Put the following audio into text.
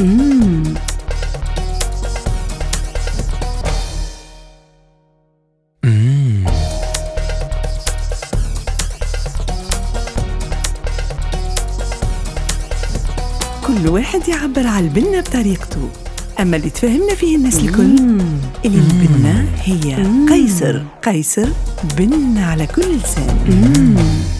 مم. مم. كل واحد يعبر على البنة بطريقته. أما اللي تفهمنا فيه الناس الكل اللي البنة هي قيصر. قيصر بنة على كل لسان.